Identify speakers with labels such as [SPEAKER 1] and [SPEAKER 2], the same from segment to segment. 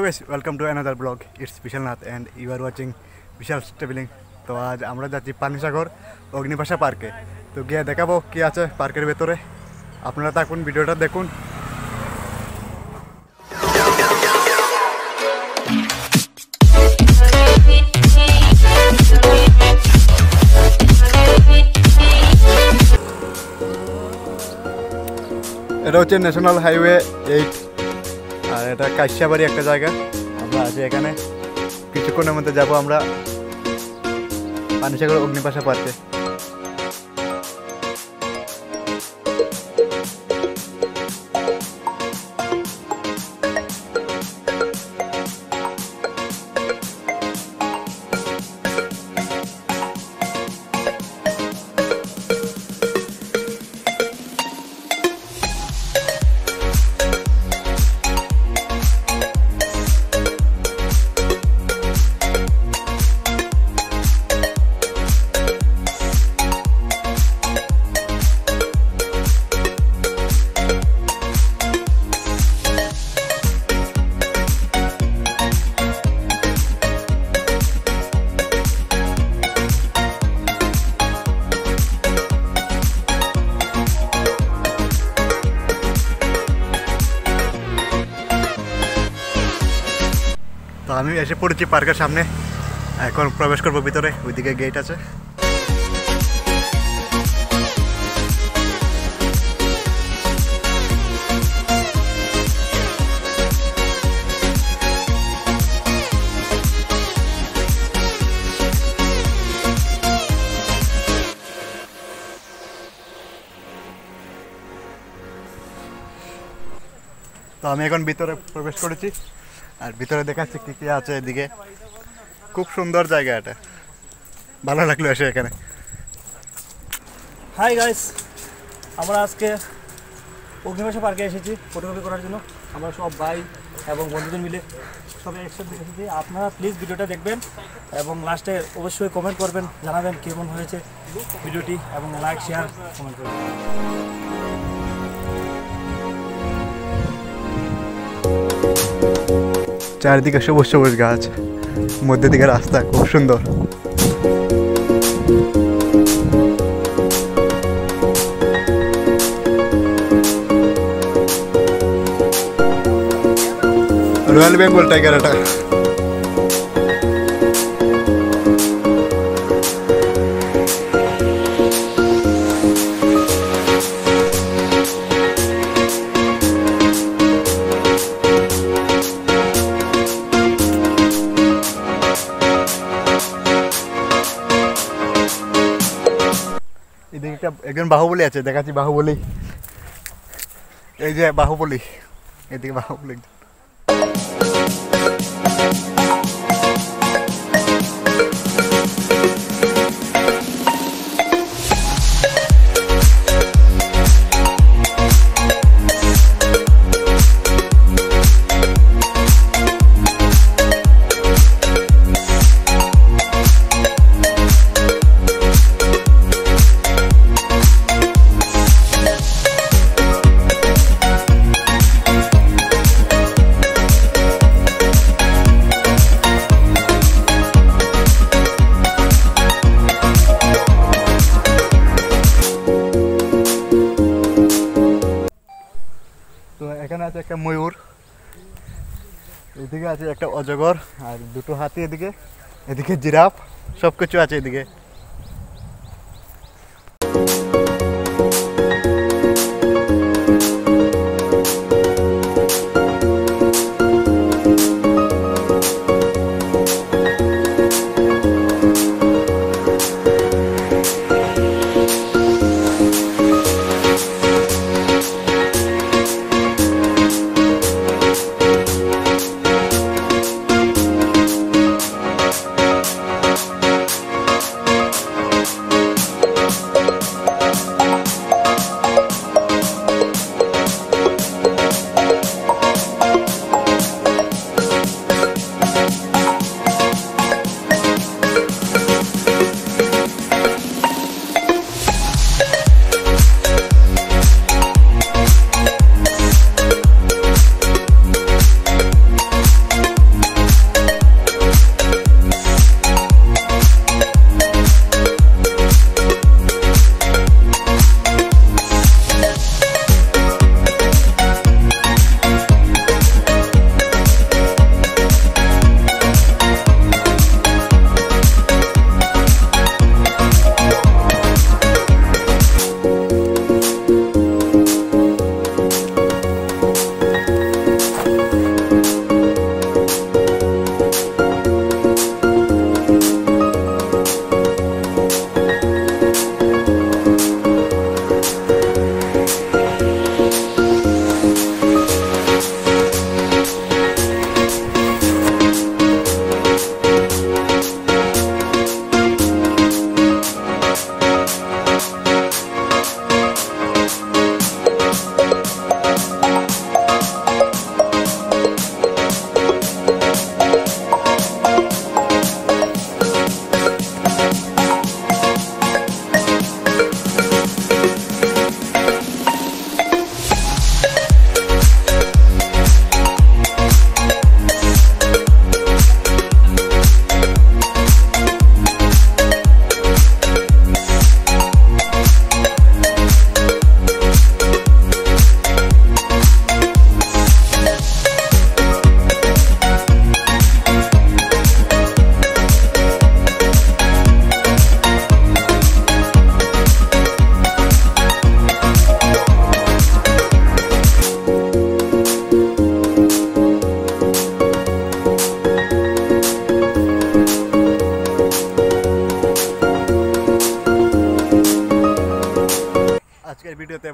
[SPEAKER 1] Hello guys welcome to another blog it's Vishalnath and you are watching Vishal travelling তো আজ আমরা যাচ্ছি পানিসাগর অগ্নিপাশা পার্কে তো গিয়ে দেখাবো কি আছে পার্কের ভেতরে। আপনারা থাকুন, ভিডিওটা দেখুন। এটা হচ্ছে ন্যাশনাল হাইওয়ে এইট এটা কাশিয়াবাড়ি একটা জায়গা। আমরা আছি এখানে। কিছুক্ষণের মধ্যে যাব আমরা পানিসাগর অগ্নিপাশা পার্কে তো আমি এসে পড়েছি পার্কের সামনে। এখন প্রবেশ করব ভিতরে, ওইদিকে গেট আছে। তো আমি এখন ভিতরে প্রবেশ করেছি। আর ভিতরে দেখাচ্ছি কি কি আছে এদিকে। খুব সুন্দর জায়গা এটা। ভালো লাগল এসে এখানে।
[SPEAKER 2] হাই গাইস আমরা আজকে অগ্নিবাসা পার্কে এসেছি ফটোগ্রাফি করার জন্য। আমরা সব ভাই এবং বন্ধুদের মিলে সবাই একসাথে এসেছি। আপনারা প্লিজ ভিডিওটা দেখবেন এবং লাস্টে অবশ্যই কমেন্ট করবেন, জানাবেন কেমন হয়েছে ভিডিওটি এবং লাইক শেয়ার কমেন্ট করবেন।
[SPEAKER 1] চারিদিকে সবুজ সবুজ গাছ মধ্যে দিকে রাস্তা খুব সুন্দর রয়্যাল বেঙ্গল টাইগার এটা এদিকে একটা একজন বাহুবলী আছে দেখাচ্ছি বাহুবলী। এই যে বাহুবলী এদিকে বাহুবলী। আছে একটা ময়ূর। এদিকে আছে একটা অজগর, আর দুটো হাতি এদিকে। এদিকে জিরাফ সব কিছু আছে এদিকে।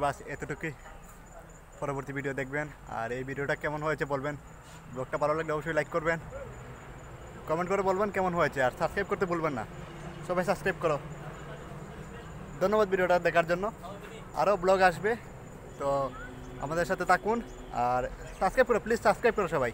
[SPEAKER 1] বাস, এতটুকুই। পরবর্তী ভিডিও দেখবেন। আর এই ভিডিওটা কেমন হয়েছে বলবেন। ব্লগটা ভালো লাগলে অবশ্যই লাইক করবেন। কমেন্ট করে বলবেন কেমন হয়েছে। আর সাবস্ক্রাইব করতে ভুলবেন না। সবাই সাবস্ক্রাইব করো। ধন্যবাদ ভিডিওটা দেখার জন্য। আরও ব্লগ আসবে। তো আমাদের সাথে থাকুন। আর সাবস্ক্রাইব করো প্লিজ সাবস্ক্রাইব করো সবাই।